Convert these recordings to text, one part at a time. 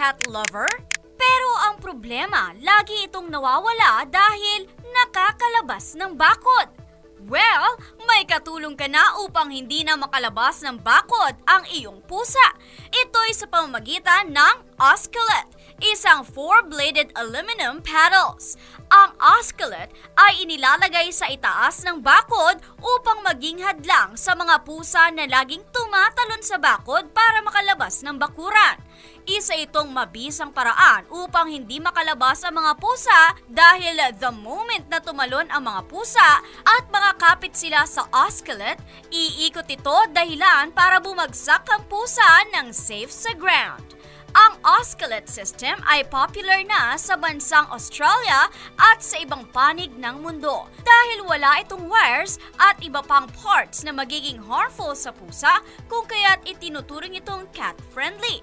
cat lover? Pero ang problema, lagi itong nawawala dahil nakakalabas ng bakod. Well, may katulong ka na upang hindi na makalabas ng bakod ang iyong pusa. Ito'y sa pamamagitan ng Osculate, isang four-bladed aluminum paddles. Ang Osculate ay inilalagay sa itaas ng bakod upang maging hadlang sa mga pusa na laging tumatalon sa bakod para makalabas ng bakuran. Isa itong mabisang paraan upang hindi makalabas ang mga pusa dahil the moment na tumalon ang mga pusa at makakapit sila sa osculate, iikot ito dahilan para bumagsak ang pusa ng safe sa ground. Ang osculate system ay popular na sa bansang Australia at sa ibang panig ng mundo dahil wala itong wires at iba pang parts na magiging harmful sa pusa kung kaya't itinuturing itong cat-friendly.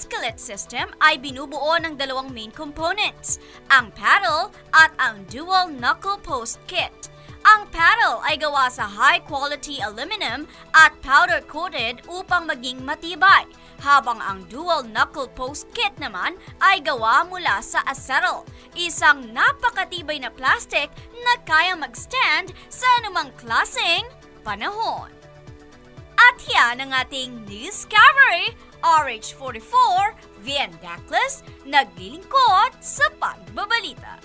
Ang osculate system ay binubuo ng dalawang main components, ang paddle at ang dual knuckle post kit. Ang paddle ay gawa sa high-quality aluminum at powder-coated upang maging matibay, habang ang dual knuckle post kit naman ay gawa mula sa acetal, isang napakatibay na plastic na kaya mag-stand sa anumang klaseng panahon. Yan ang ating Discovery RH44 VN Necklace naglilingkod sa pagbabalita.